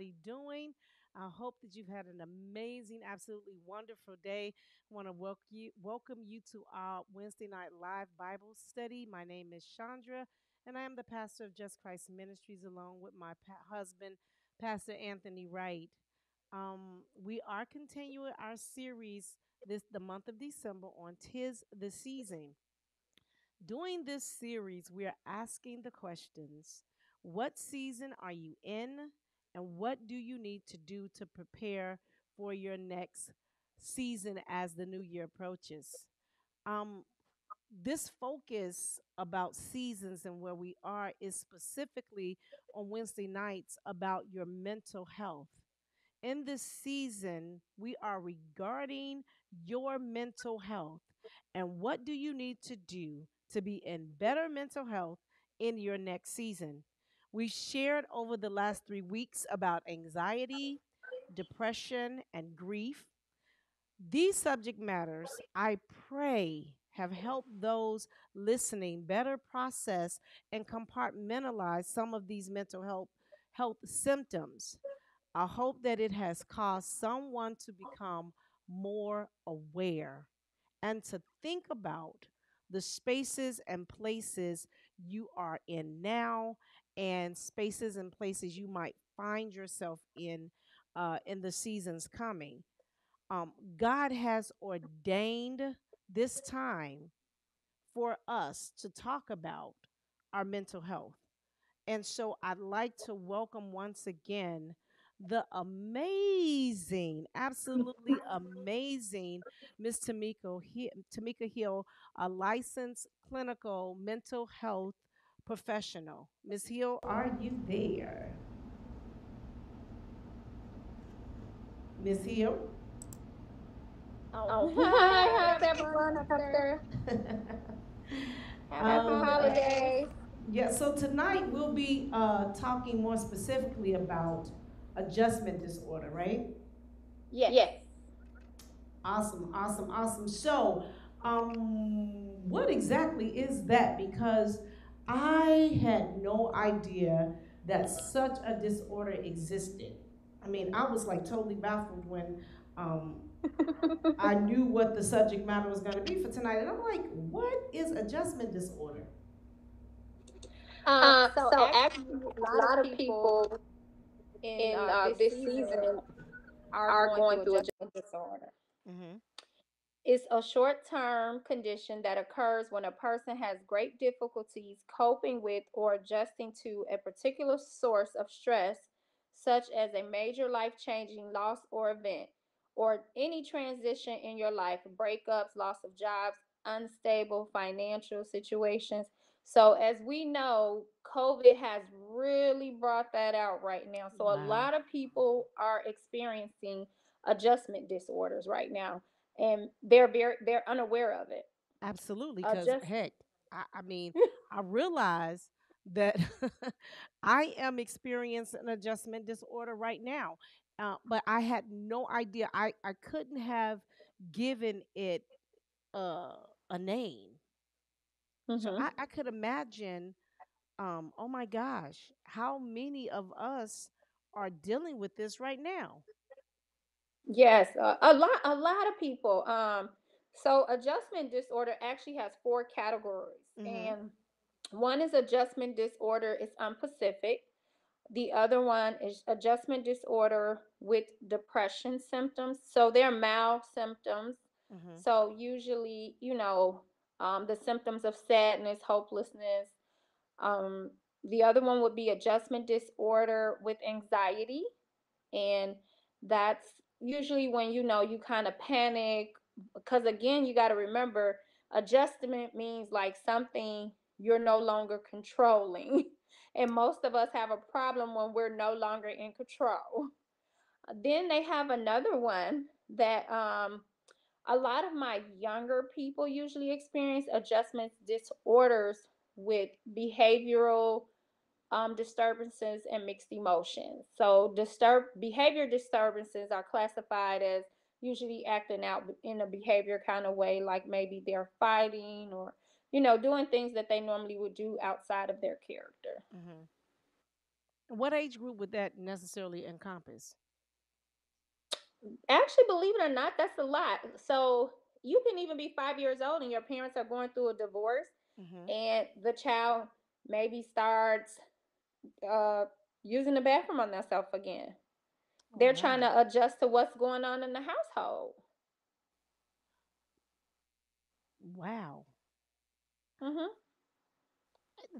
everybody doing? I hope that you've had an amazing, absolutely wonderful day. I want to welcome you, welcome you to our Wednesday night live Bible study. My name is Chandra, and I am the pastor of Just Christ Ministries, along with my pa- husband, Pastor Anthony Wright. Um, we are continuing our series this the month of December on Tis the Season. During this series, we are asking the questions What season are you in? And what do you need to do to prepare for your next season as the new year approaches? Um, this focus about seasons and where we are is specifically on Wednesday nights about your mental health. In this season, we are regarding your mental health and what do you need to do to be in better mental health in your next season. We shared over the last three weeks about anxiety, depression, and grief. These subject matters, I pray, have helped those listening better process and compartmentalize some of these mental health health symptoms. I hope that it has caused someone to become more aware and to think about the spaces and places you are in now and spaces and places you might find yourself in uh, in the seasons coming. Um, God has ordained this time for us to talk about our mental health. And so I'd like to welcome once again the amazing, absolutely amazing Miss Tamika, Tamika Hill, a licensed clinical mental health professional. Miss Hill, are you there? Miss Hill? Oh, hi, how's everyone up there? Happy um, holidays. yeah, so tonight we'll be uh, talking more specifically about adjustment disorder, right? Yes. Yes. Awesome, awesome, awesome. So, um, what exactly is that? Because I had no idea that such a disorder existed. I mean, I was like totally baffled when um, I knew what the subject matter was going to be for tonight. And I'm like, what is adjustment disorder? Um, so, so actually, a lot of people in uh, uh this season are going through adjustment disorder. Mm-hmm. It's a short term condition that occurs when a person has great difficulties coping with or adjusting to a particular source of stress, such as a major life changing loss or event, or any transition in your life breakups, loss of jobs, unstable financial situations. So, as we know, COVID has really brought that out right now. So, a lot of people are experiencing adjustment disorders right now and they're very they're unaware of it. Absolutely, Uh, because just heck, I, I mean, I realize that I am experiencing an adjustment disorder right now, uh, but I had no idea. I I couldn't have given it uh, a name, so hmm I, I could imagine. Um, oh my gosh, how many of us are dealing with this right now? Yes, uh, a lot a lot of people. Um, so adjustment disorder actually has four categories, Mm-hmm. and one is adjustment disorder is unspecific. The other one is adjustment disorder with depression symptoms. So they're mild symptoms. Mm-hmm. So usually, you know, um, the symptoms of sadness, hopelessness, Um, the other one would be adjustment disorder with anxiety. And that's usually when you know you kind of panic. Because again, you got to remember adjustment means like something you're no longer controlling. And most of us have a problem when we're no longer in control. Then they have another one that um, a lot of my younger people usually experience adjustment disorders with behavioral um, disturbances and mixed emotions. So, disturb behavior disturbances are classified as usually acting out in a behavior kind of way, like maybe they're fighting or you know doing things that they normally would do outside of their character. Mm-hmm. What age group would that necessarily encompass? Actually, believe it or not, that's a lot. So you can even be five years old and your parents are going through a divorce, hmm and the child maybe starts uh, using the bathroom on themselves again. Oh They're trying to adjust to what's going on in the household. wow. hmm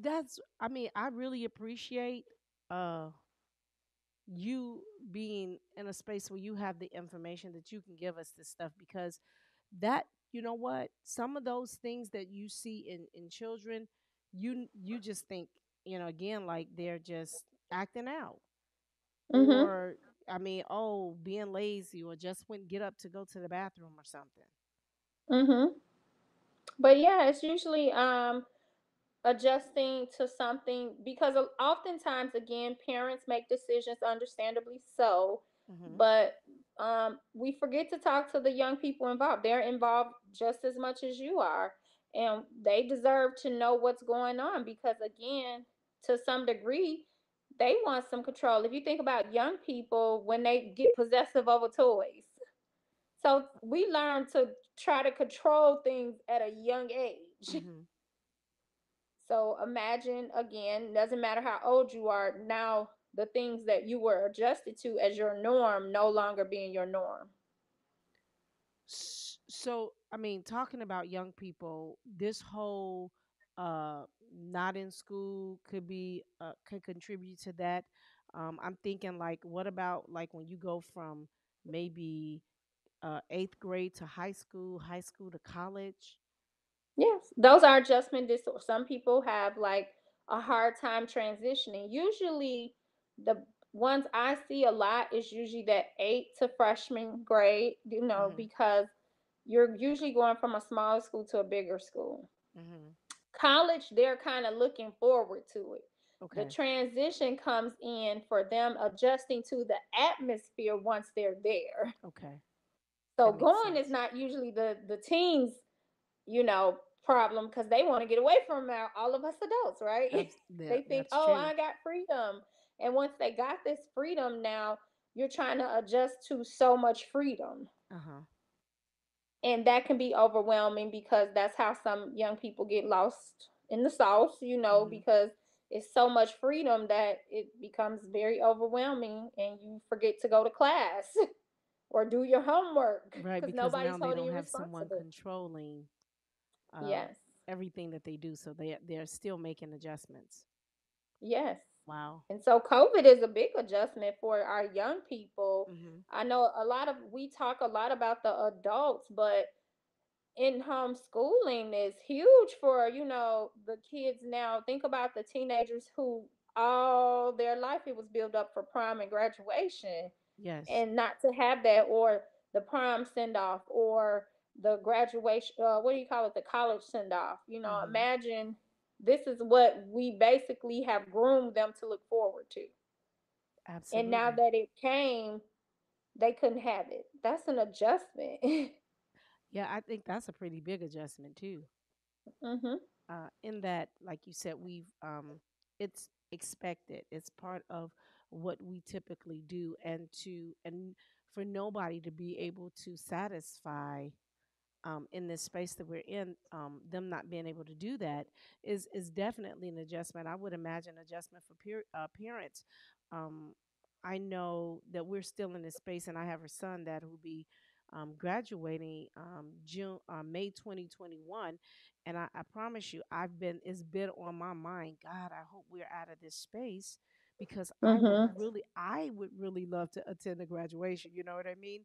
That's. I mean, I really appreciate uh you being in a space where you have the information that you can give us this stuff because that you know what some of those things that you see in in children you you just think you know again like they're just acting out hmm or i mean oh being lazy or just wouldn't get up to go to the bathroom or something. Hmm But yeah, it's usually um adjusting to something because oftentimes again parents make decisions understandably so hmm but um, we forget to talk to the young people involved. They're involved just as much as you are and they deserve to know what's going on because again to some degree they want some control. If you think about young people when they get possessive over toys. So we learn to try to control things at a young age. Hmm So imagine again, doesn't matter how old you are, now the things that you were adjusted to as your norm no longer being your norm. So i mean talking about young people this whole uh not in school could be uh could contribute to that um i'm thinking like what about like when you go from maybe uh eighth grade to high school high school to college Yes, those are adjustment disorders. Some people have like a hard time transitioning. Usually, the ones I see a lot is usually that eight to freshman grade, you know, hmm because you're usually going from a smaller school to a bigger school. hmm college they're kind of looking forward to it. The transition comes in for them adjusting to the atmosphere once they're there. Okay. So that going is not usually the the teens you know problem because they want to get away from our, all of us adults right? Yeah, they think oh true. I got freedom. And once they got this freedom now you're trying to adjust to so much freedom. Uh-huh and that can be overwhelming because that's how some young people get lost in the sauce you know hmm because it's so much freedom that it becomes very overwhelming and you forget to go to class or do your homework right because nobody's now they holding don't you have someone controlling uh yes. everything that they do so they they're still making adjustments. Yes wow. And so covid is a big adjustment for our young people. Hmm i know a lot of we talk a lot about the adults but in homeschooling is huge for you know the kids now. Think about the teenagers who all their life it was built up for prom and graduation yes. and not to have that or the prom send off or the graduation uh, what do you call it? The college send off you know hmm imagine this is what we basically have groomed them to look forward to Absolutely. and now that it came they couldn't have it that's an adjustment Yeah, I think that's a pretty big adjustment too. mhm Uh, in that, like you said, we've um, it's expected. It's part of what we typically do, and to and for nobody to be able to satisfy um, in this space that we're in, um, them not being able to do that is is definitely an adjustment. I would imagine adjustment for peer, uh, parents. Um, I know that we're still in this space, and I have a son that will be um, graduating um, June, uh, May 2021, and I, I promise you, I've been it's been on my mind. God, I hope we're out of this space because I would mhm really, I would really love to attend the graduation. You know what I mean?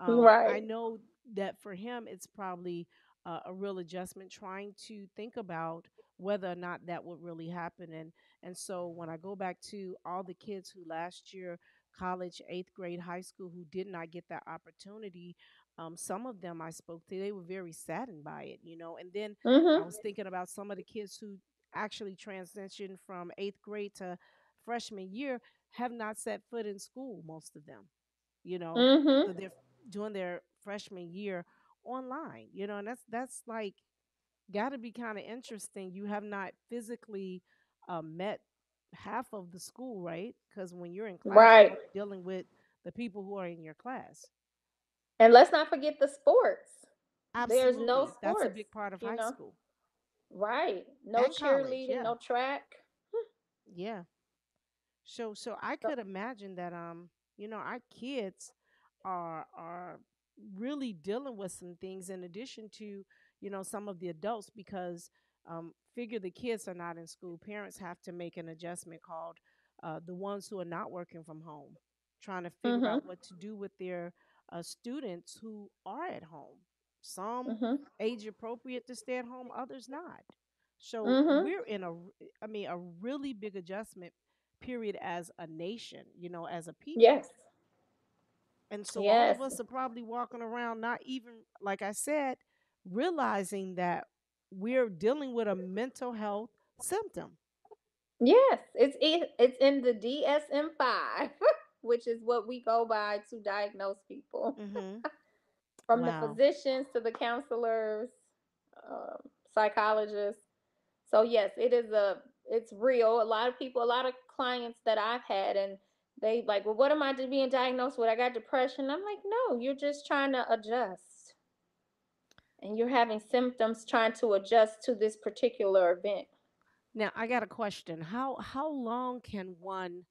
Um, I Right. know that for him, it's probably uh, a real adjustment trying to think about whether or not that would really happen. And and so when I go back to all the kids who last year, college, eighth grade, high school, who did not get that opportunity, um, some of them I spoke to, they were very saddened by it, you know. And then I Mhm. was thinking about some of the kids who actually transitioned from eighth grade to freshman year have not set foot in school, most of them you know Mhm. so they're doing their freshman year online you know and that's that's like got to be kind of interesting you have not physically uh, met half of the school, right? Because when you're in class, you're Right. dealing with the people who are in your class. And let's not forget the sports. There's no sports. That's a big part of high know. school Right. No college. cheerleading, Yeah. no track. Yeah. So so I could imagine that um, you know, our kids are are really dealing with some things in addition to, you know, some of the adults because um figure the kids are not in school. Parents have to make an adjustment called uh the ones who are not working from home, trying to figure mhm. out what to do with their uh students who are at home. Some Mhm. age appropriate to stay at home, others not. So Mhm. we're in a i mean a really big adjustment period as a nation, you know, as a people. Yes. And so all of us are probably walking around not even, like I said, realizing that we're dealing with a mental health symptom. Yes. It's it's in the DSM-5, which is what we go by to diagnose people. hmm From the physicians to the counselors, um, psychologists. So yes, it is a it's real. A lot of people, a lot of clients that I've had, and they like, well, what am I being diagnosed with? I got depression. I'm like, no, you're just trying to adjust, and you're having symptoms trying to adjust to this particular event. Now I got a question. How how long can one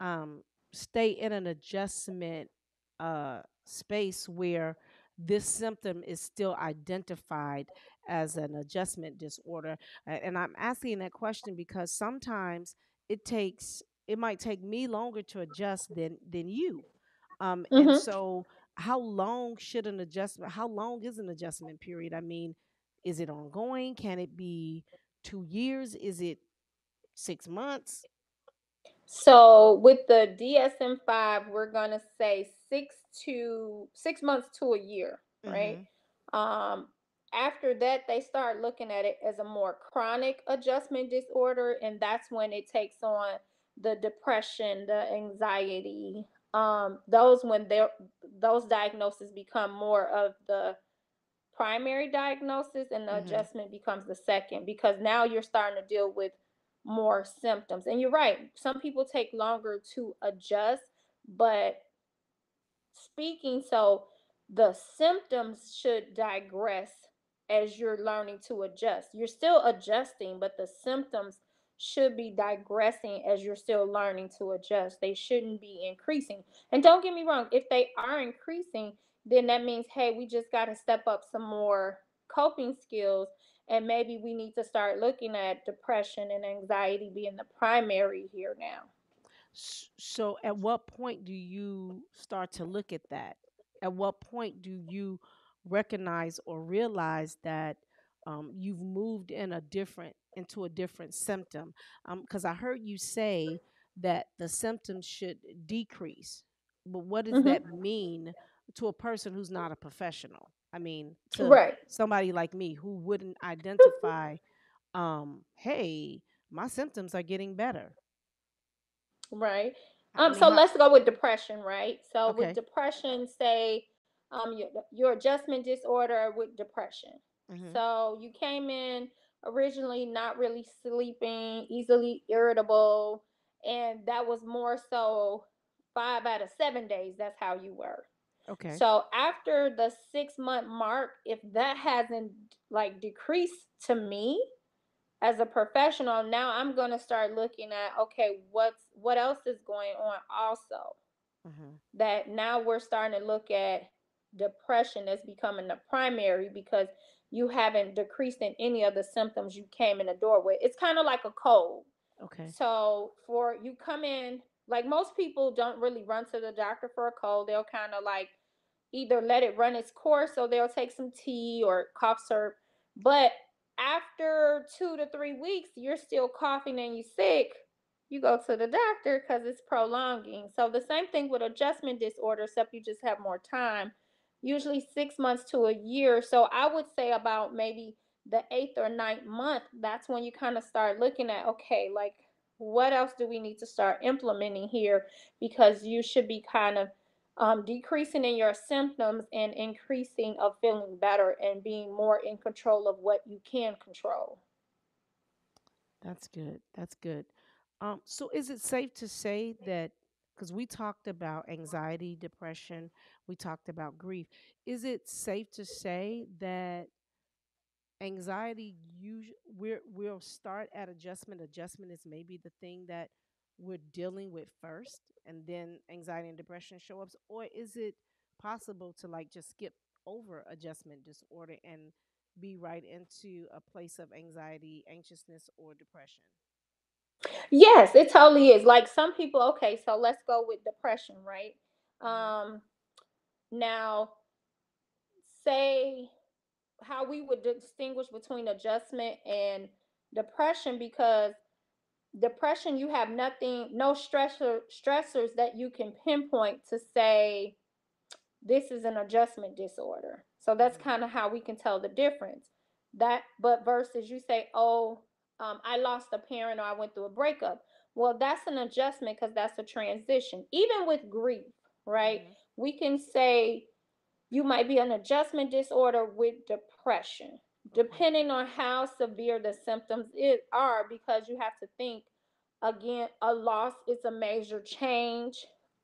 um, stay in an adjustment uh, space where this symptom is still identified as an adjustment disorder. And I'm asking that question because sometimes it takes it might take me longer to adjust than than you. Um, and hmm so how long should an adjustment how long is an adjustment period? I mean, is it ongoing? Can it be two years? Is it six months? So with the DSM-5, we're gonna say six to six months to a year, right? Mm-hmm. Um, after that, they start looking at it as a more chronic adjustment disorder, and that's when it takes on the depression, the anxiety. Um, those when they're those diagnoses become more of the primary diagnosis and the Mm-hmm. adjustment becomes the second because now you're starting to deal with more symptoms. And you're right, some people take longer to adjust, but speaking so the symptoms should digress as you're learning to adjust. You're still adjusting, but the symptoms should be digressing as you're still learning to adjust. They shouldn't be increasing. And don't get me wrong, if they are increasing, then that means, hey, we just got to step up some more coping skills. And maybe we need to start looking at depression and anxiety being the primary here now. So, at what point do you start to look at that? At what point do you recognize or realize that um, you've moved in a different into a different symptom? Because I heard you say that the symptoms should decrease, but what does hmm that mean to a person who's not a professional? I mean, to Right. somebody like me who wouldn't identify, um, hey, my symptoms are getting better. Right. I Um, mean, so how? let's go with depression, right? So with depression, say um your your adjustment disorder with depression. hmm So you came in originally not really sleeping, easily irritable, and that was more so five out of seven days. That's how you were. Okay. So after the six month mark, if that hasn't like decreased to me, as a professional now i'm going to start looking at okay what's what else is going on also Mhm. that now we're starting to look at depression as becoming the primary because you haven't decreased in any of the symptoms you came in the door with it's kind of like a cold Okay. so for you come in like most people don't really run to the doctor for a cold they'll kind of like either let it run its course so they'll take some tea or cough syrup. But after two to three weeks, you're still coughing and you're sick, you go to the doctor because it's prolonging. So the same thing with adjustment disorder, except you just have more time, usually six months to a year. So I would say about maybe the eighth or ninth month, that's when you kind of start looking at, okay, like what else do we need to start implementing here? Because you should be kind of um, decreasing in your symptoms and increasing of feeling better and being more in control of what you can control. That's good. That's good. Um, so is it safe to say that because we talked about anxiety, depression, we talked about grief, is it safe to say that anxiety usually we'll start at adjustment. Adjustment is maybe the thing that we're dealing with first, and then anxiety and depression show up, or is it possible to like just skip over adjustment disorder and be right into a place of anxiety, anxiousness, or depression? Yes, it totally is. Like some people, okay, so let's go with depression, right? hmm Um, now, say how we would distinguish between adjustment and depression because depression you have nothing no stressor stressors that you can pinpoint to say this is an adjustment disorder. So that's hmm kind of how we can tell the difference. That, but versus you say, oh, um, I lost a parent or I went through a breakup. Well, that's an adjustment because that's a transition. Even with grief, right? hmm We can say you might be an adjustment disorder with depression, depending on how severe the symptoms it are, because you have to think again, a loss is a major change.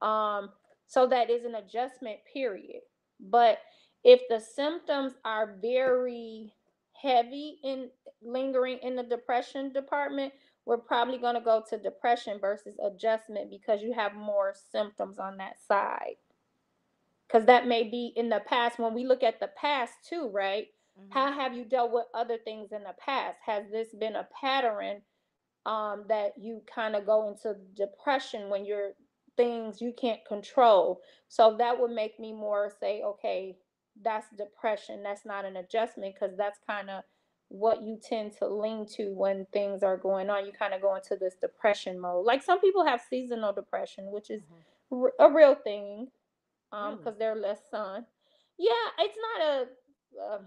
Um, so that is an adjustment period. But if the symptoms are very heavy in lingering in the depression department, we're probably going to go to depression versus adjustment because you have more symptoms on that side. Because that may be in the past when we look at the past too right? Hmm how have you dealt with other things in the past? Has this been a pattern um, that you kind of go into depression when you're things you can't control? So that would make me more say okay that's depression that's not an adjustment because that's kind of what you tend to lean to when things are going on. You kind of go into this depression mode. Like some people have seasonal depression which is hmm r- a real thing um because they're less sun. Yeah it's not a, um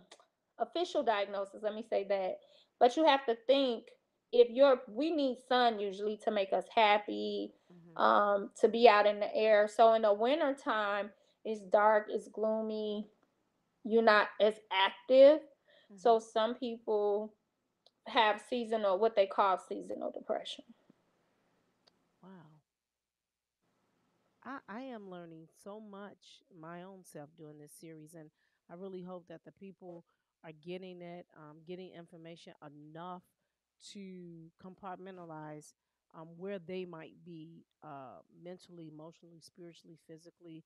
official diagnosis let me say that. But you have to think if you're we need sun usually to make us happy hmm um to be out in the air. So in the winter time it's dark it's gloomy you're not as active. Hmm so some people have seasonal what they call seasonal depression. Wow. I, I am learning so much my own self doing this series, and I really hope that the people are getting it, um, getting information enough to compartmentalize um, where they might be uh, mentally, emotionally, spiritually, physically,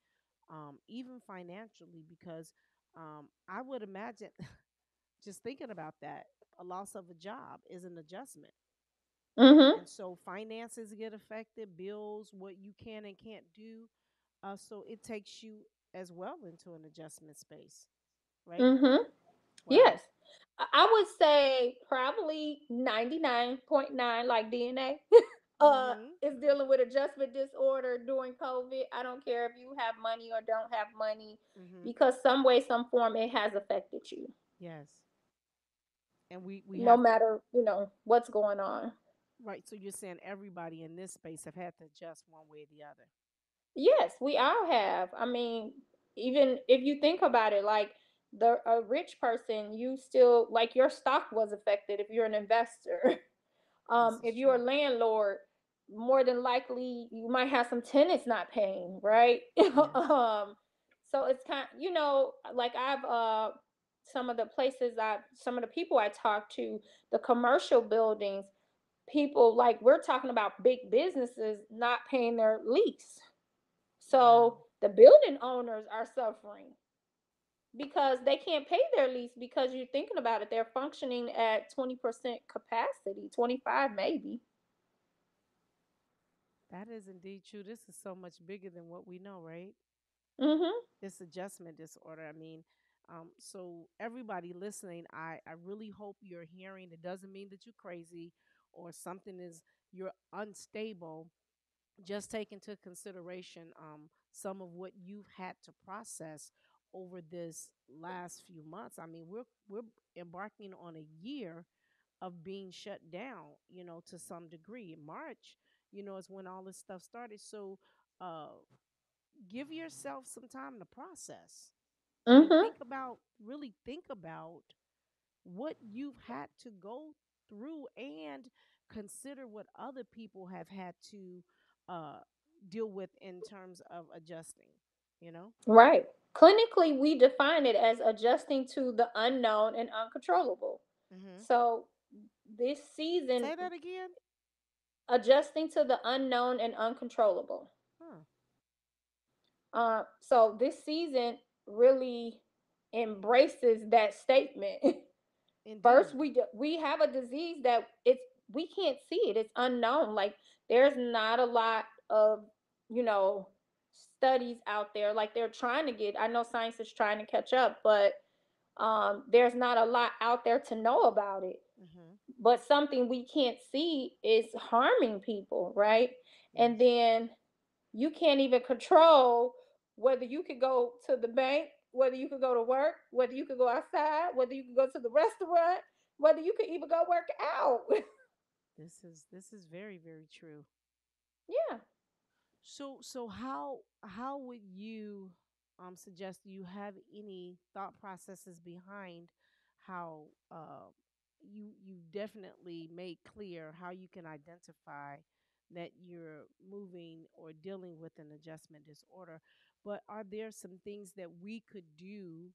um, even financially, because um, I would imagine just thinking about that, a loss of a job is an adjustment mm-hmm and so finances get affected, bills, what you can and can't do. Uh, so it takes you as well into an adjustment space, right? mm-hmm Wow. Yes. I I would say probably 99.9 like DNA uh Mm-hmm. is dealing with adjustment disorder during COVID. I don't care if you have money or don't have money Mm-hmm. because some way some form it has affected you Yes. And we we no to matter, you know, what's going on. right. So you're saying everybody in this space have had to adjust one way or the other. Yes, we all have. I mean, even if you think about it like the a rich person, you still like your stock was affected if you're an investor. um, if you're a landlord, more than likely you might have some tenants not paying, right? Yes. um, so it's kind, you know, like I've uh some of the places I, some of the people I talk to, the commercial buildings, people like we're talking about big businesses not paying their lease. So the building owners are suffering because they can't pay their lease because you're thinking about it, they're functioning at 20% capacity, 25 maybe. That is indeed true. This is so much bigger than what we know, right? Mhm. this adjustment disorder. I mean, um, so everybody listening, I, I really hope you're hearing. It doesn't mean that you're crazy or something is you're unstable. Just take into consideration um, some of what you've had to process over this last few months. I mean, we're we're embarking on a year of being shut down, you know, to some degree. In March, you know, is when all this stuff started. So, uh, give yourself some time to process Mhm. think about really think about what you've had to go through and consider what other people have had to uh, deal with in terms of adjusting. You know. Right. Clinically, we define it as adjusting to the unknown and uncontrollable. hmm So this season, Say that again. Adjusting to the unknown and uncontrollable. Huh. Uh, so this season really embraces that statement. First, we we have a disease that it's we can't see it. It's unknown. Like there's not a lot of you know studies out there. Like they're trying to get. I know science is trying to catch up, but um, there's not a lot out there to know about it. Hmm But something we can't see is harming people, right? And then you can't even control whether you could go to the bank, whether you could go to work, whether you could go outside, whether you could go to the restaurant, whether you could even go work out. This is this is very very true. yeah. So so how how would you um suggest you have any thought processes behind how uh you you definitely made clear how you can identify that you're moving or dealing with an adjustment disorder but are there some things that we could do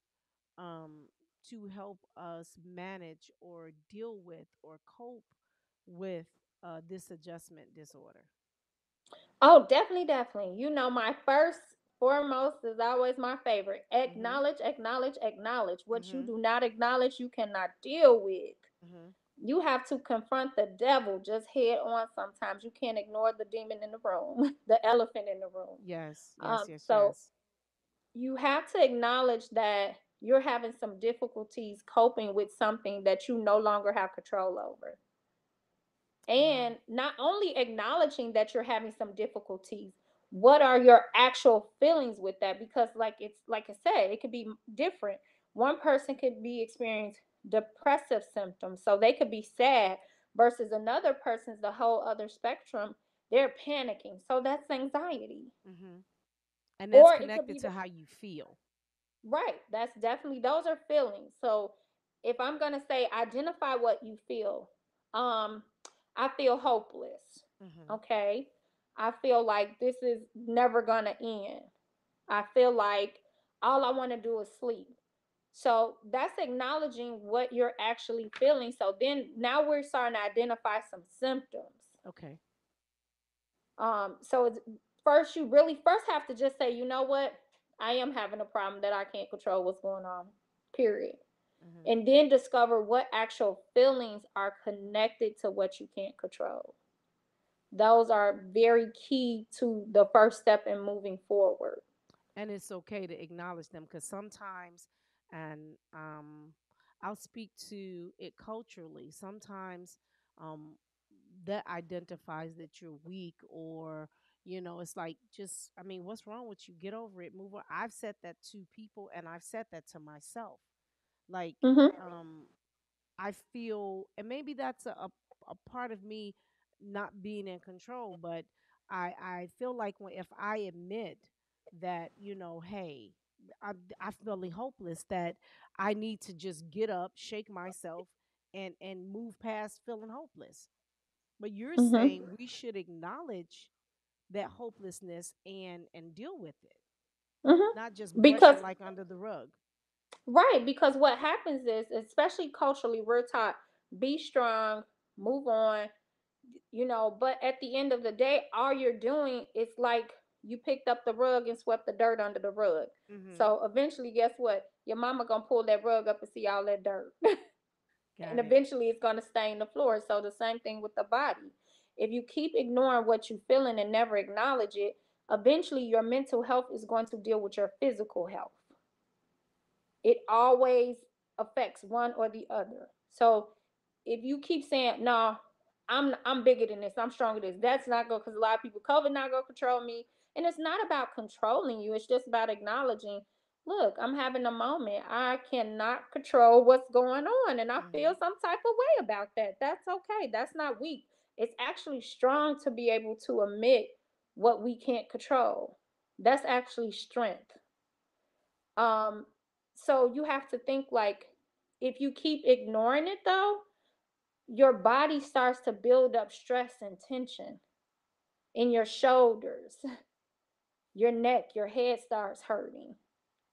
um to help us manage or deal with or cope with uh this adjustment disorder Oh, definitely, definitely. You know, my first foremost is always my favorite. Acknowledge, acknowledge, acknowledge. What you mhm do not acknowledge, you cannot deal with. Mhm You have to confront the devil just head on sometimes. You can't ignore the demon in the room, the elephant in the room. Yes, yes, Um, yes, so yes. you have to acknowledge that you're having some difficulties coping with something that you no longer have control over. Wow. And not only acknowledging that you're having some difficulties, what are your actual feelings with that? Because, like it's like I said, it could be different. One person could be experiencing depressive symptoms, so they could be sad, versus another person's the whole other spectrum. They're panicking, so that's anxiety. hmm And that's Or connected to the how you feel. Right. That's definitely those are feelings. So if I'm gonna say identify what you feel, um, I feel hopeless. hmm Okay. I feel like this is never gonna end. I feel like all I want to do is sleep. So that's acknowledging what you're actually feeling. So then now we're starting to identify some symptoms. Okay. Um, so it's first you really first have to just say, you know what, I am having a problem that I can't control what's going on. Period. hmm And then discover what actual feelings are connected to what you can't control. Those are very key to the first step in moving forward. And it's okay to acknowledge them because sometimes, and um, I'll speak to it culturally. Sometimes, um, that identifies that you're weak, or you know, it's like just, I mean, what's wrong with you? Get over it. Move on. I've said that to people, and I've said that to myself. Like, hmm um, I feel, and maybe that's a, a, a part of me not being in control, but I, I feel like when, if I admit that, you know, hey, I, I feeling hopeless, that I need to just get up, shake myself, and, and move past feeling hopeless. But you're hmm saying we should acknowledge that hopelessness and and deal with it, hmm not just Because it like under the rug. right, because what happens is, especially culturally, we're taught be strong, move on, you know but at the end of the day all you're doing is like you picked up the rug and swept the dirt under the rug hmm so eventually guess what your mama gonna pull that rug up and see all that dirt and it. eventually it's gonna stain the floor so the same thing with the body if you keep ignoring what you're feeling and never acknowledge it eventually your mental health is going to deal with your physical health it always affects one or the other. So if you keep saying, "No, I'm I'm bigger than this. I'm stronger than this," that's not going because a lot of people, COVID not to control me. And it's not about controlling you. It's just about acknowledging, look, I'm having a moment. I cannot control what's going on, and I feel hmm some type of way about that. That's okay. That's not weak. It's actually strong to be able to admit what we can't control. That's actually strength. Um, so you have to think like if you keep ignoring it though, your body starts to build up stress and tension in your shoulders, your neck, your head starts hurting.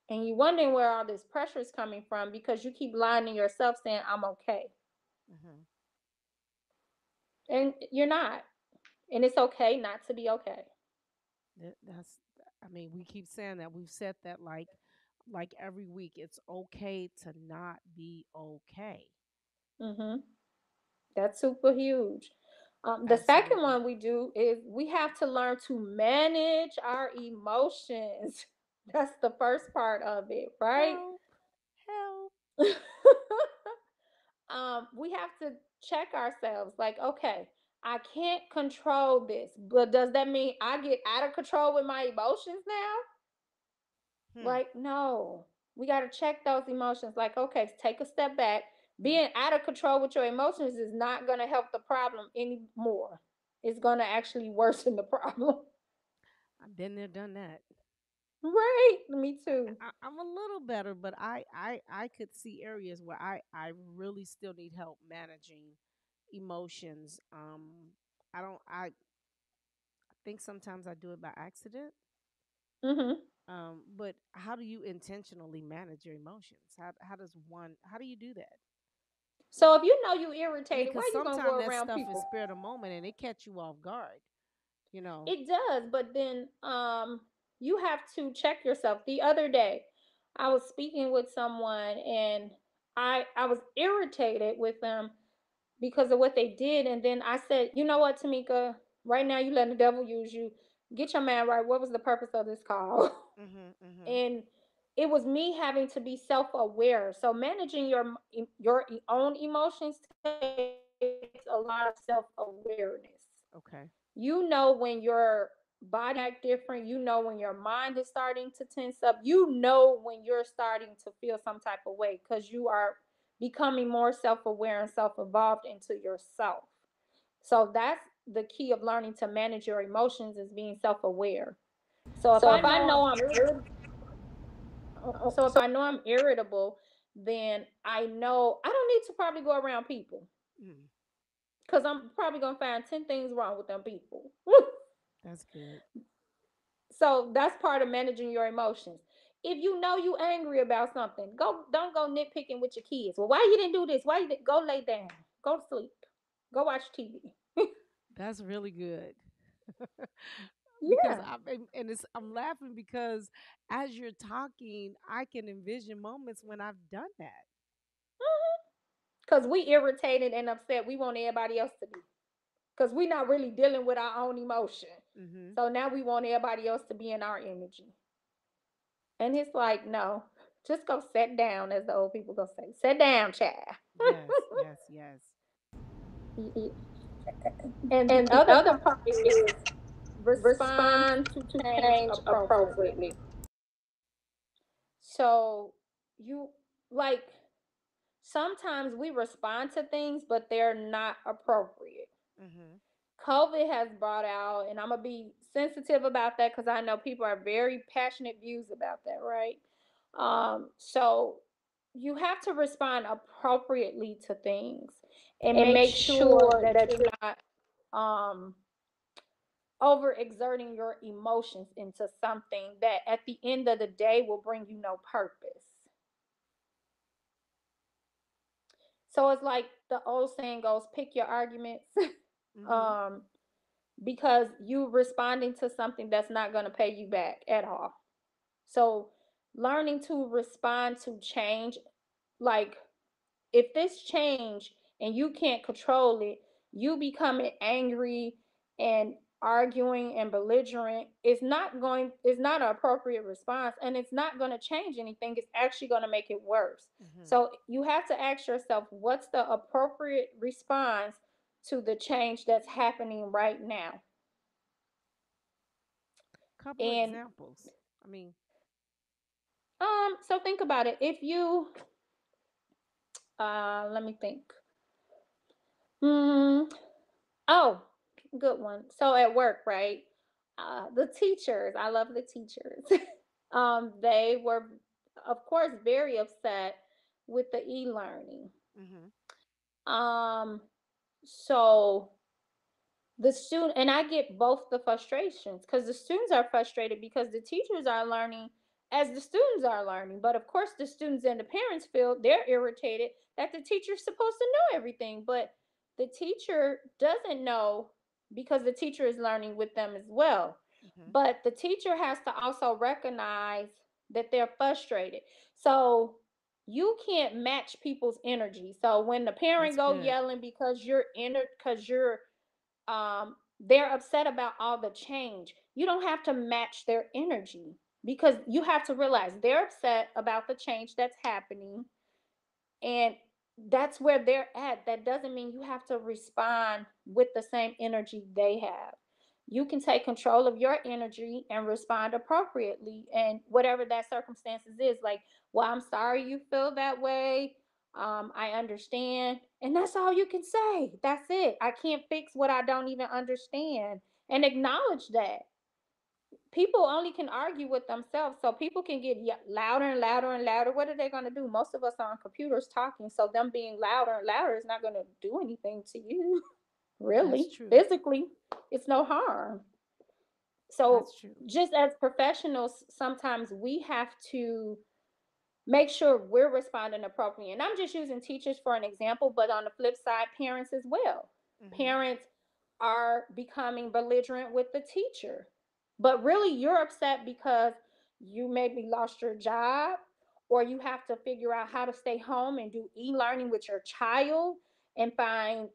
And you're wondering where all this pressure is coming from because you keep lying to yourself saying, I'm okay. hmm And you're not. And it's okay not to be okay. That, that's. I mean, we keep saying that. We've said that like, like every week. It's okay to not be okay. Mm-hmm. That's super huge. Um, the second one we do is we have to learn to manage our emotions. That's the first part of it, right? Help! Help! um, we have to check ourselves like, okay, I can't control this, but does that mean I get out of control with my emotions now? Hmm. Like, no, we got to check those emotions. Like, okay, take a step back. Being out of control with your emotions is not going to help the problem anymore. It's going to actually worsen the problem. I've been there, done that. right. Me too. I, I'm a little better, but I, I I could see areas where I I really still need help managing emotions. Um, I don't. I think sometimes I do it by accident. hmm Um, but how do you intentionally manage your emotions? How how does one? How do you do that? So if you know you irritated, because why you sometimes go that around stuff is spare the moment and it catch you off guard. You know. It does, but then um you have to check yourself. The other day, I was speaking with someone and I I was irritated with them because of what they did. And then I said, you know what, Tamika, right now you letting the devil use you. Get your man right. What was the purpose of this call? Mhm. Mhm. and it was me having to be self-aware. So managing your your own emotions takes a lot of self-awareness Okay. you know when your body act different you know when your mind is starting to tense up you know when you're starting to feel some type of way because you are becoming more self-aware and self-evolved into yourself so that's the key of learning to manage your emotions is being self-aware so if So i if know i'm know I'm irritable irritable, so if i know i'm irritable then i know i don't need to probably go around people Mm, because i'm probably going to find 10 things wrong with them people that's good. So that's part of managing your emotions. If you know you angry about something, go don't go nitpicking with your kids. Well, why you didn't do this? Why you didn't go lay down? Go to sleep. Go watch TV. That's really good. because Yeah. I'm and and it's I'm laughing because as you're talking, I can envision moments when I've done that. Because we irritated and upset. We want everybody else to be. Because we're not really dealing with our own emotion. hmm So now we want everybody else to be in our energy. And it's like, no, just go sit down, as the old people go say. Sit down, child. Yes, yes, yes. and the and the other other part part is is respond respond to to change change appropriately. appropriately. So you like sometimes we respond to things, but they're not appropriate. hmm COVID has brought out, and I'm gonna be sensitive about that because I know people are very passionate views about that, right? Um, so you have to respond appropriately to things and And make make sure sure that that you're you're not um overexerting your emotions into something that at the end of the day will bring you no purpose. So it's like the old saying goes, pick your arguments. hmm um, because you responding to something that's not going to pay you back at all. So learning to respond to change, like if this change and you can't control it, you becoming angry and arguing and belligerent is not going is not an appropriate response and it's not going to change anything it's actually going to make it worse hmm so you have to ask yourself what's the appropriate response to the change that's happening right now Couple and examples. I mean, um so think about it if you uh let me think Hmm. Oh, good one. So at work, right? Uh, the teachers, I love the teachers. um, they were, of course, very upset with the e-learning. hmm Um, so the student and I get both the frustrations because the students are frustrated because the teachers are learning as the students are learning. But of course, the students and the parents feel they're irritated that the teacher's supposed to know everything, but the teacher doesn't know because the teacher is learning with them as well. hmm But the teacher has to also recognize that they're frustrated. So you can't match people's energy. So when the parent That's go good. yelling because you're in because you're um they're upset about all the change you don't have to match their energy because you have to realize they're upset about the change that's happening and that's where they're at that doesn't mean you have to respond with the same energy they have. You can take control of your energy and respond appropriately and whatever that circumstances is like well i'm sorry you feel that way. Um, i understand and that's all you can say. That's it. I can't fix what i don't even understand and acknowledge that people only can argue with themselves so people can get louder and louder and louder. What are they going to do? Most of us are on computers talking so them being louder and louder is not going to do anything to you really. Physically it's no harm. So just as professionals sometimes we have to make sure we're responding appropriately. And i'm just using teachers for an example but on the flip side parents as well. Hmm parents are becoming belligerent with the teacher. But really, you're upset because you maybe lost your job or you have to figure out how to stay home and do e learning with your child and find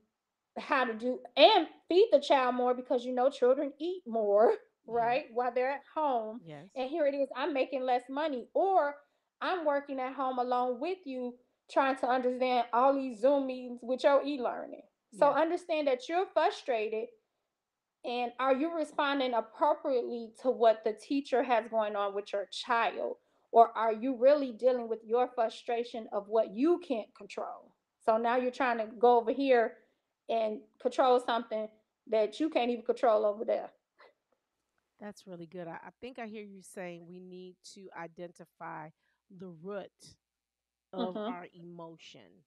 how to do and feed the child more because you know children eat more, Yeah. right? While they're at home. Yes. And here it is, I'm making less money, or I'm working at home alone with you, trying to understand all these Zoom meetings with your e learning. So Yeah. understand that you're frustrated and are you responding appropriately to what the teacher has going on with your child? Or are you really dealing with your frustration of what you can't control? So now you're trying to go over here and control something that you can't even control over there. That's really good. I, I think I hear you saying we need to identify the root of Mm-hmm. our emotion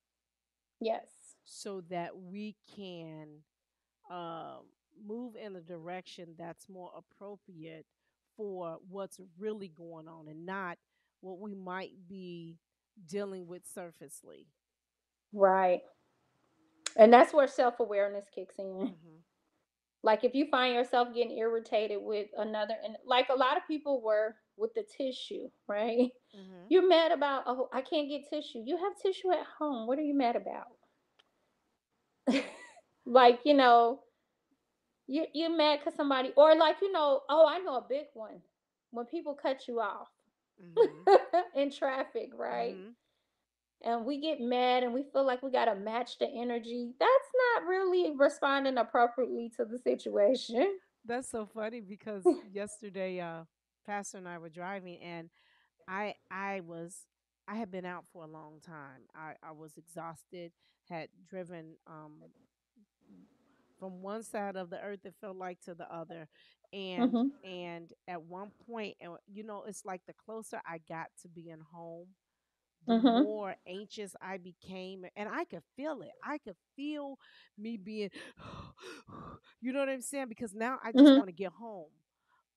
Yes. so that we can um, move in a direction that's more appropriate for what's really going on and not what we might be dealing with surfacely. Right. And that's where self awareness kicks in. hmm Like if you find yourself getting irritated with another, and like a lot of people were with the tissue, right? hmm You're mad about, oh, I can't get tissue. You have tissue at home. What are you mad about? like, you know, you you're mad because somebody, or like, you know, oh, I know a big one. When people cut you off hmm in traffic, right? hmm And we get mad and we feel like we got to match the energy. That's not really responding appropriately to the situation. That's so funny because yesterday, uh, Pastor and I were driving, and I I was I had been out for a long time. I I was exhausted. Had driven um from one side of the earth it felt like to the other and Mm-hmm. and at one point and you know it's like the closer i got to being home the Mm-hmm. more anxious i became and i could feel it i could feel me being you know what i'm saying because now i just Mm-hmm. want to get home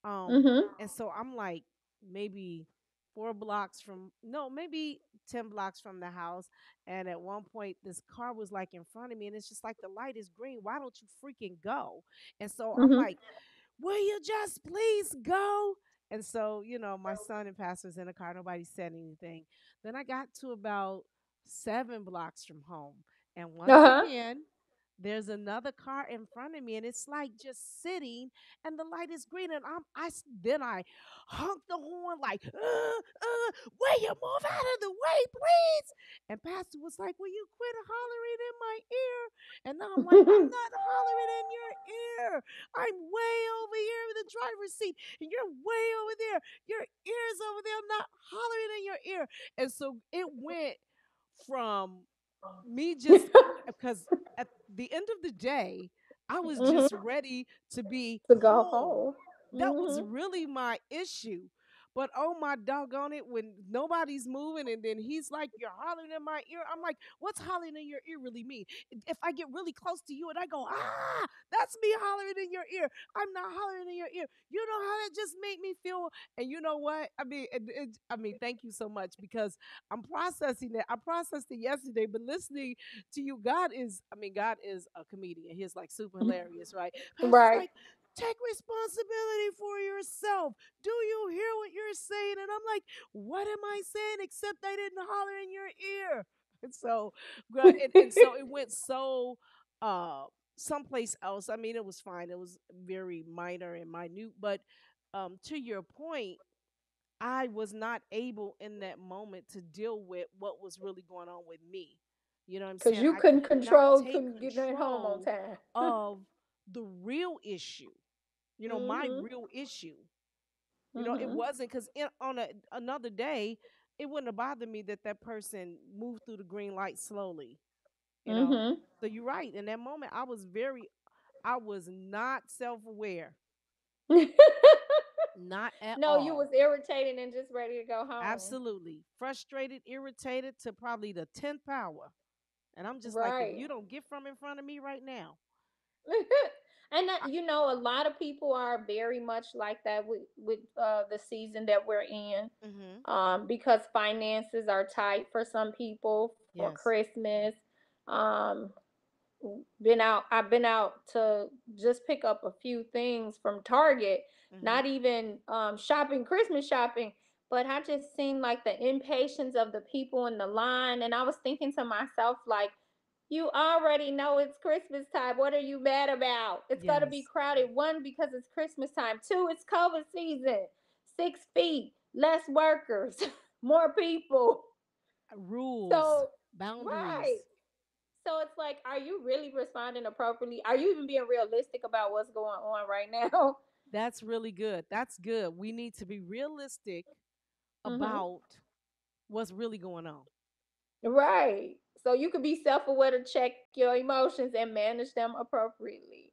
um Mm-hmm. and so i'm like maybe four blocks from no maybe 10 blocks from the house and at one point this car was like in front of me and it's just like the light is green why don't you freaking go and so i'm Mm-hmm. like will you just please go and so you know my son and pastor's in the car nobody said anything then i got to about seven blocks from home and once Uh-huh. again there's another car in front of me and it's like just sitting and the light is green and i'm I then i honk the horn like uh uh will you move out of the way please? And pastor was like will you quit hollering in my ear? And now i'm like i'm not hollering in your ear. I'm way over here in the driver's seat and you're way over there. Your ears over there i'm not hollering in your ear. And so it went from me just because at the end of the day, I was just mm-hmm. ready to be To go home. home. That was Mm-hmm. really my issue. But oh my doggone it, when nobody's moving and then he's like, You're hollering in my ear. I'm like, What's hollering in your ear really mean? If I get really close to you and I go, Ah, that's me hollering in your ear. I'm not hollering in your ear. You know how that just made me feel. And you know what? I mean, it, it, I mean, thank you so much because I'm processing that. I processed it yesterday, but listening to you, God is, I mean, God is a comedian. He's like super hilarious, right? Right. like, take responsibility for yourself. Do you hear what you're saying? And I'm like, what am I saying except I didn't holler in your ear? And so, and, and so it went so uh someplace else. I mean, it was fine. It was very minor and minute, but um to your point, I was not able in that moment to deal with what was really going on with me. You know what I'm Because you couldn't could control, couldn't get it home on time. of the real issue. You know, my Mhm. real issue. You know, it Mhm. wasn't because on a, another day, it wouldn't have bothered me that that person moved through the green light slowly. You know, Mhm. so you're right. In that moment, I was very, I was not self aware, not at no, you was irritated and just ready to go home. Absolutely frustrated, irritated to probably the tenth power. And I'm just like, you don't get from in front of me right now, and that, you know, a lot of people are very much like that with with uh, the season that we're in, mm-hmm. um, because finances are tight for some people for yes, Christmas. Um, been out. I've been out to just pick up a few things from Target. mm-hmm. Not even um, shopping, Christmas shopping, but I just seen like the impatience of the people in the line, and I was thinking to myself like you already know it's Christmas time. What are you mad about? It's going to be crowded. One, because it's Christmas time. Two, it's COVID season. Six feet, less workers, more people. rules, So, boundaries. right. So it's like, are you really responding appropriately? Are you even being realistic about what's going on right now? That's really good. That's good. We need to be realistic Mhm. about what's really going on. Right. So you can be self-aware to check your emotions and manage them appropriately.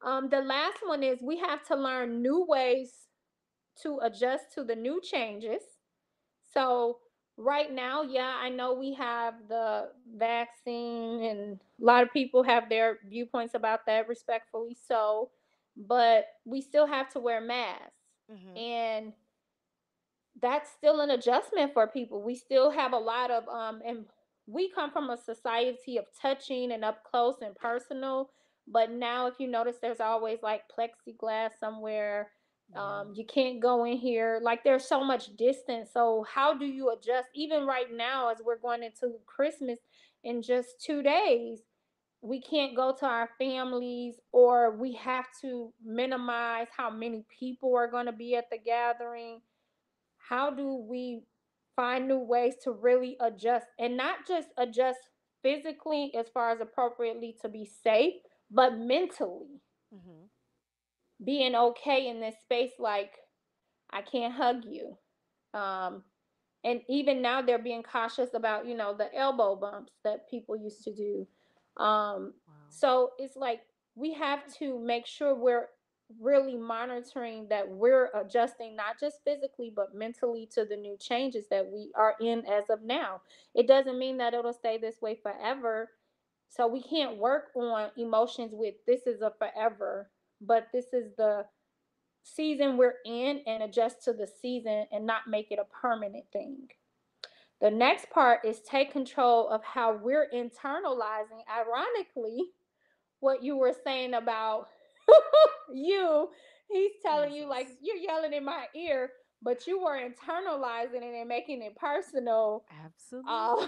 Um, the last one is we have to learn new ways to adjust to the new changes. So right now, yeah, I know we have the vaccine and a lot of people have their viewpoints about that, respectfully so, but we still have to wear masks. Mm-hmm. And that's still an adjustment for people. We still have a lot of um and we come from a society of touching and up close and personal, but now if you notice there's always like plexiglass somewhere. Yeah. Um you can't go in here. Like there's so much distance. So how do you adjust even right now as we're going into Christmas in just 2 days? We can't go to our families or we have to minimize how many people are going to be at the gathering how do we find new ways to really adjust and not just adjust physically as far as appropriately to be safe, but mentally Mm-hmm. being okay in this space like I can't hug you. Um and even now they're being cautious about, you know, the elbow bumps that people used to do. Um Wow. so it's like we have to make sure we're really monitoring that we're adjusting not just physically but mentally to the new changes that we are in as of now. It doesn't mean that it'll stay this way forever. So we can't work on emotions with this is a forever, but this is the season we're in and adjust to the season and not make it a permanent thing. The next part is take control of how we're internalizing, ironically, what you were saying about you. He's telling you, like, you're yelling in my ear, but you were internalizing it and making it personal. Absolutely. Uh,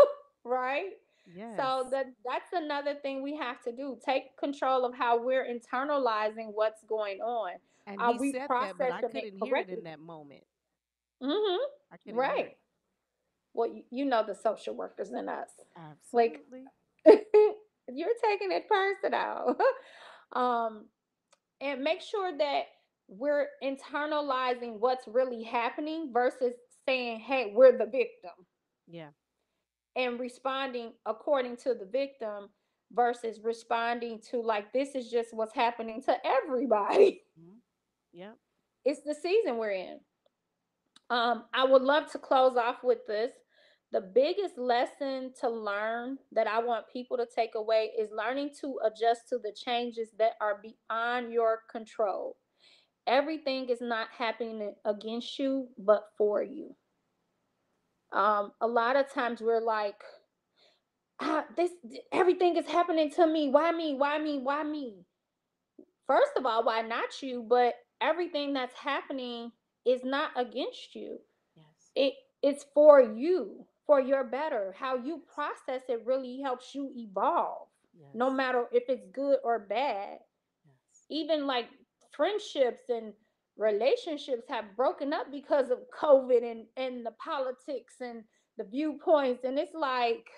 right? yes. So that that's another thing we have to do. Take control of how we're internalizing what's going on. and Are he we said that, but I couldn't hear it in that moment. Mm-hmm. I Right. Well, you, you know the social workers in us. Like- Absolutely. You're taking it personal. Um, and make sure that we're internalizing what's really happening versus saying, hey, we're the victim yeah. and responding according to the victim versus responding to like this is just what's happening to everybody. Mhm. Yep. It's the season we're in. Um, I would love to close off with this. The biggest lesson to learn that I want people to take away is learning to adjust to the changes that are beyond your control. Everything is not happening against you, but for you. Um, a lot of times we're like, ah, this everything is happening to me. Why me? Why me? Why me? First of all, why not you? But everything that's happening is not against you. Yes. It it's for you, for your better. How you process it really helps you evolve, Yes. no matter if it's good or bad. Yes. Even like friendships and relationships have broken up because of COVID and and the politics and the viewpoints and it's like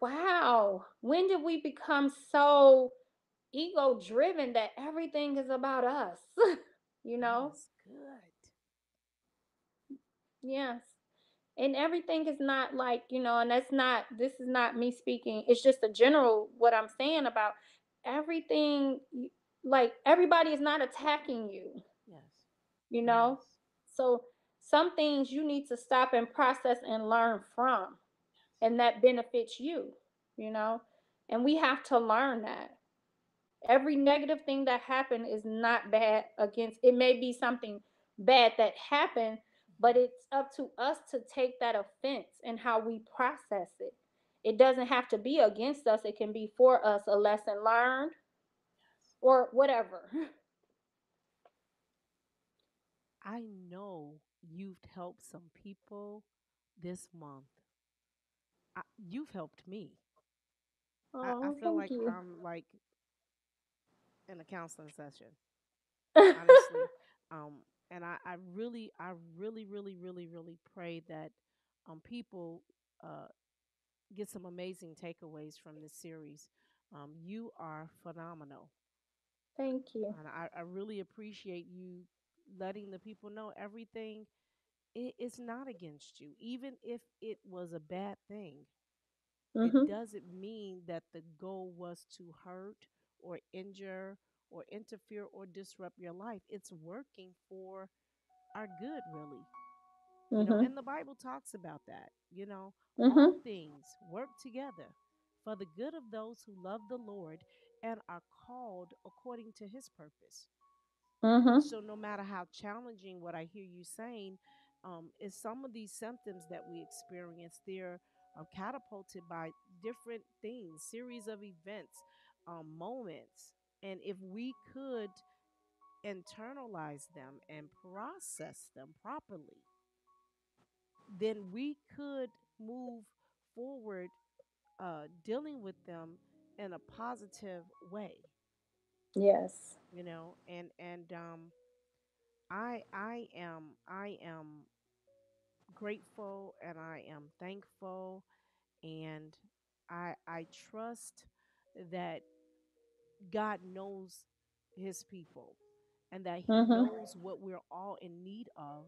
wow, when did we become so ego driven that everything is about us? you know? Yes. Good. Yes. And everything is not like, you know, and that's not, this is not me speaking. It's just a general what I'm saying about everything. Like everybody is not attacking you, Yes. you know? Yes. So some things you need to stop and process and learn from, and that benefits you, you know? And we have to learn that. Every negative thing that happened is not bad against it may be something bad that happened, but it's up to us to take that offense and how we process it. It doesn't have to be against us, it can be for us a lesson learned or whatever. I know you've helped some people this month. I, you've helped me. I, I Oh, feel like you. I'm like in a counseling session, honestly. Um, and I, I really, I really, really, really, really pray that um people uh get some amazing takeaways from this series. Um, you are phenomenal. Thank you. And I, I really appreciate you letting the people know everything it is not against you. Even if it was a bad thing, it Mhm. doesn't mean that the goal was to hurt or injure or interfere or disrupt your life. It's working for our good, really. You know, Mhm. and the Bible talks about that. You know, all Mhm. things work together for the good of those who love the Lord and are called according to his purpose. Mhm. So no matter how challenging what I hear you saying, um, is some of these symptoms that we experience, they're uh, catapulted by different things, series of events, um, moments. And if we could internalize them and process them properly, then we could move forward uh, dealing with them in a positive way, Yes. you know, and and um, I I am I am grateful and I am thankful and I I trust that God knows his people and that he Mhm. knows what we're all in need of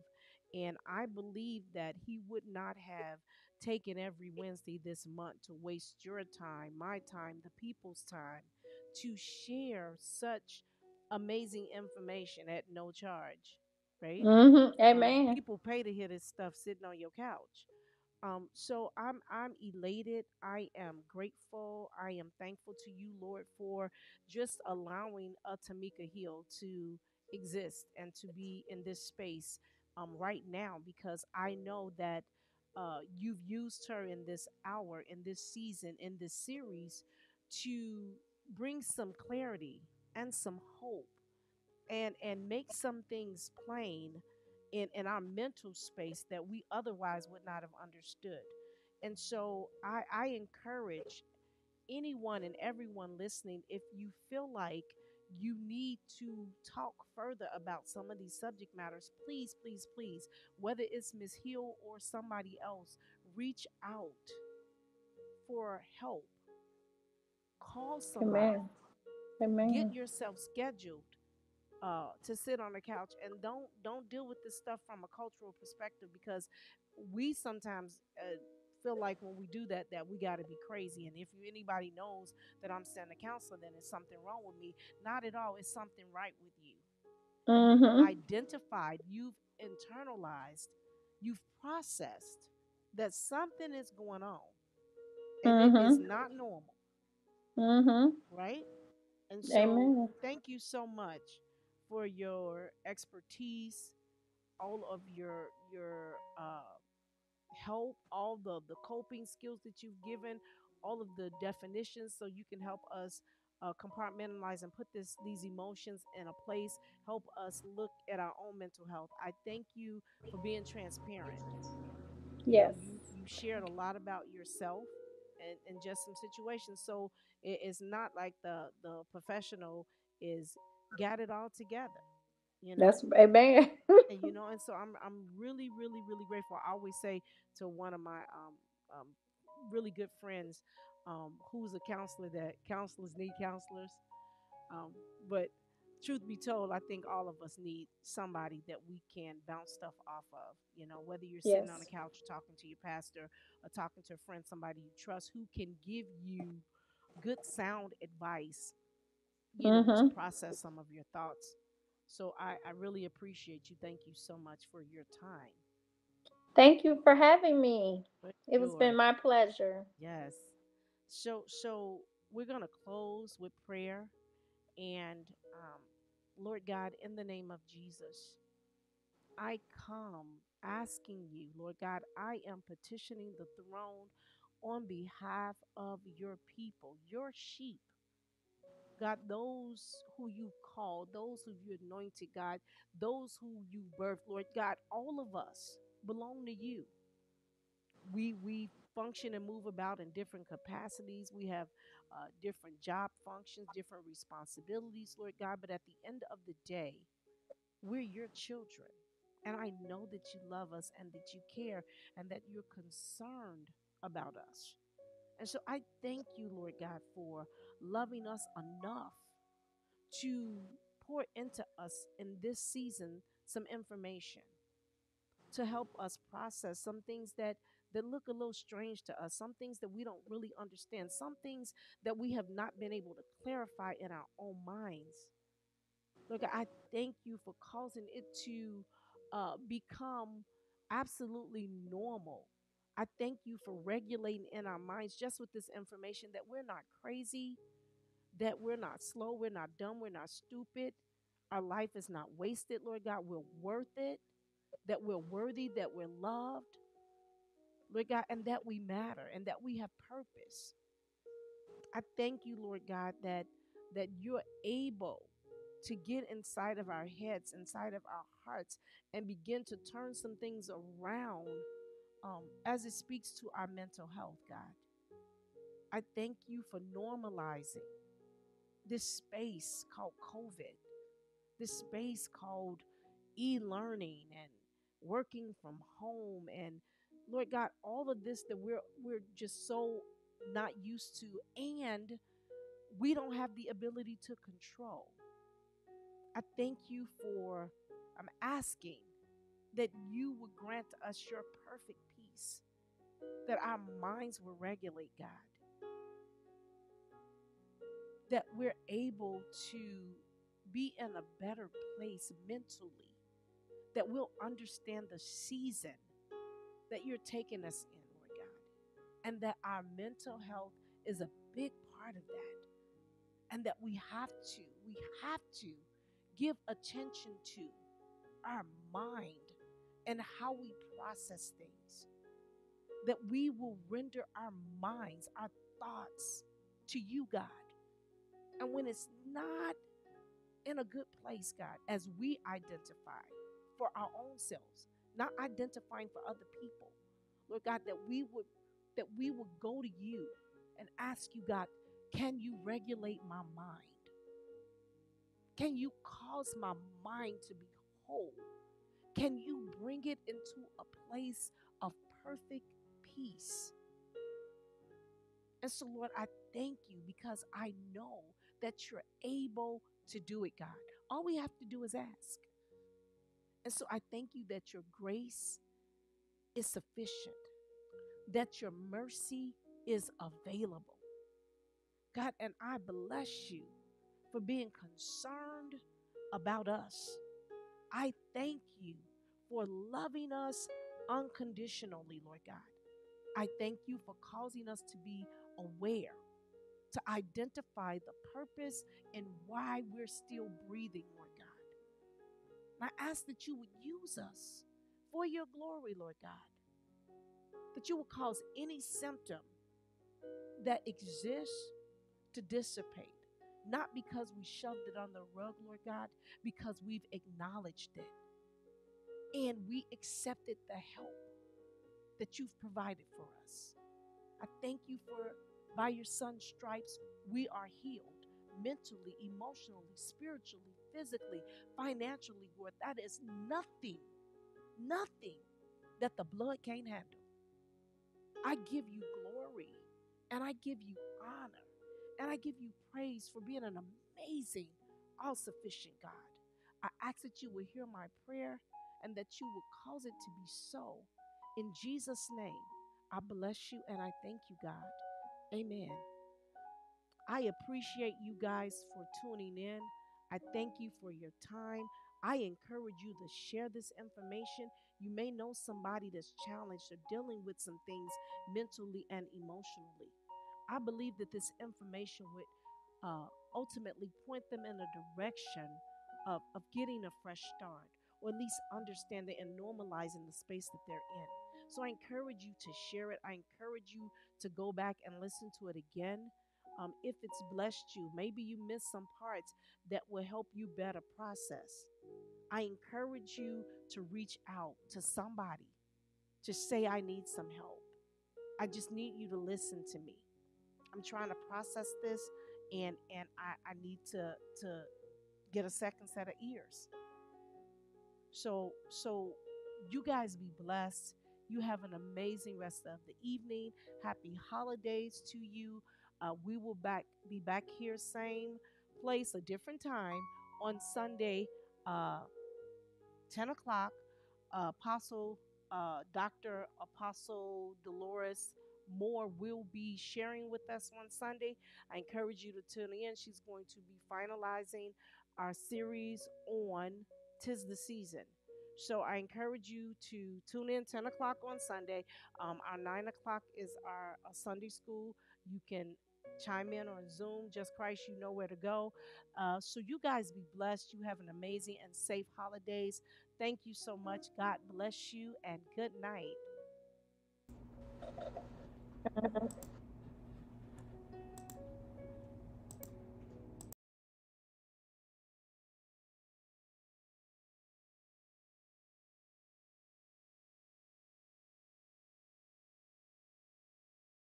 and I believe that he would not have taken every Wednesday this month to waste your time, my time, the people's time to share such amazing information at no charge, right? Mhm. Um, Amen. people pay to hear this stuff sitting on your couch. Um, so I'm I'm elated. I am grateful. I am thankful to you, Lord, for just allowing uh, Tamika Hill to exist and to be in this space um, right now because I know that uh, you've used her in this hour, in this season, in this series to bring some clarity and some hope and and make some things plain in in our mental space that we otherwise would not have understood and so i i encourage anyone and everyone listening if you feel like you need to talk further about some of these subject matters please please please whether it's miss hill or somebody else reach out for help call somebody Amen. Amen. get yourself scheduled uh, to sit on the couch and don't don't deal with this stuff from a cultural perspective because we sometimes uh, feel like when we do that that we got to be crazy and if you, anybody knows that i'm seeing a counselor then it's something wrong with me not at all it's something right with you Mhm. identified, you've internalized, you've processed that something is going on and it is Mhm. not normal, Mhm. right? And so, Amen. thank you so much for your expertise, all of your your uh, help, all the the coping skills that you've given, all of the definitions, so you can help us uh, compartmentalize and put this these emotions in a place. Help us look at our own mental health. I thank you for being transparent. Yes. you you shared a lot about yourself and and just some situations. So it is not like the the professional is got it all together. You know That's amen. and you know and so i'm i'm really really really grateful i always say to one of my um, um really good friends um who's a counselor that counselors need counselors um but truth be told i think all of us need somebody that we can bounce stuff off of you know whether you're sitting on a yes. couch talking to your pastor or talking to a friend somebody you trust who can give you good sound advice you know, to process some of your thoughts. So I, I really appreciate you. Thank you so much for your time. Thank you for having me. For It was been my pleasure. Yes. So so we're gonna close with prayer and um, Lord God, in the name of Jesus, I come asking you, Lord God, I am petitioning the throne on behalf of your people, your sheep. God, those who you've called, those who you anointed, God, those who you birthed, Lord God, all of us belong to you. We we function and move about in different capacities. We have uh, different job functions, different responsibilities, Lord God. But at the end of the day, we're your children. And I know that you love us and that you care and that you're concerned about us. And so I thank you, Lord God, for loving us enough to pour into us in this season some information to help us process some things that that look a little strange to us some things that we don't really understand some things that we have not been able to clarify in our own minds. Look i thank you for causing it to uh, become absolutely normal i thank you for regulating in our minds just with this information that we're not crazy that we're not slow, we're not dumb, we're not stupid. Our life is not wasted, Lord God. We're worth it, that we're worthy, that we're loved, Lord God, and that we matter and that we have purpose. I thank you, Lord God, that that you're able to get inside of our heads, inside of our hearts, and begin to turn some things around um, as it speaks to our mental health, God. I thank you for normalizing this space called COVID, this space called e learning and working from home and Lord God, all of this that we're we're just so not used to and we don't have the ability to control. I thank you for I'm asking that you would grant us your perfect that our minds will regulate, God, that we're able to be in a better place mentally, that we'll understand the season that you're taking us in, Lord God, and that our mental health is a big part of that, and that we have to, we have to give attention to our mind and how we process things, that we will render our minds, our thoughts to you, God. And when it's not in a good place, God, as we identify for our own selves, not identifying for other people. Lord God, that we would that we would go to you and ask you, God, can you regulate my mind? Can you cause my mind to be whole? Can you bring it into a place of perfect peace? And so, Lord, I thank you because I know that you're able to do it, God. All we have to do is ask. And so I thank you that your grace is sufficient, that your mercy is available. God, and I bless you for being concerned about us. I thank you for loving us unconditionally, Lord God. I thank you for causing us to be aware, to identify the purpose and why we're still breathing, Lord God. And I ask that you would use us for your glory, Lord God. That you will cause any symptom that exists to dissipate. Not because we shoved it on the rug, Lord God, because we've acknowledged it and we accepted the help that you've provided for us. I thank you for by your son's stripes, we are healed mentally, emotionally, spiritually, physically, financially, Lord. That is nothing, nothing that the blood can't handle. I give you glory and I give you honor and I give you praise for being an amazing, all sufficient God. I ask that you will hear my prayer and that you will cause it to be so. In Jesus' name, I bless you and I thank you, God. Amen. I appreciate you guys for tuning in. I thank you for your time. I encourage you to share this information. You may know somebody that's challenged or dealing with some things mentally and emotionally. I believe that this information would uh, ultimately point them in a direction of, of getting a fresh start or at least understanding and normalizing the space that they're in. So I encourage you to share it. I encourage you to go back and listen to it again. Um, if it's blessed you, maybe you missed some parts that will help you better process. I encourage you to reach out to somebody to say, I need some help. I just need you to listen to me. I'm trying to process this and and I, I need to to get a second set of ears. So so you guys be blessed. You have an amazing rest of the evening. Happy holidays to you. Uh, we will back be back here same place, a different time on Sunday, uh, 10 o'clock. Uh, Apostle Dr. Apostle Dolores Moore will be sharing with us on Sunday. I encourage you to tune in. She's going to be finalizing our series on Tis the Season. So I encourage you to tune in 10 o'clock on Sunday. Um, our 9 o'clock is our uh, Sunday school. You can chime in on Zoom. Just Christ, you know where to go. Uh, so you guys be blessed. You have an amazing and safe holidays. Thank you so much. God bless you and good night.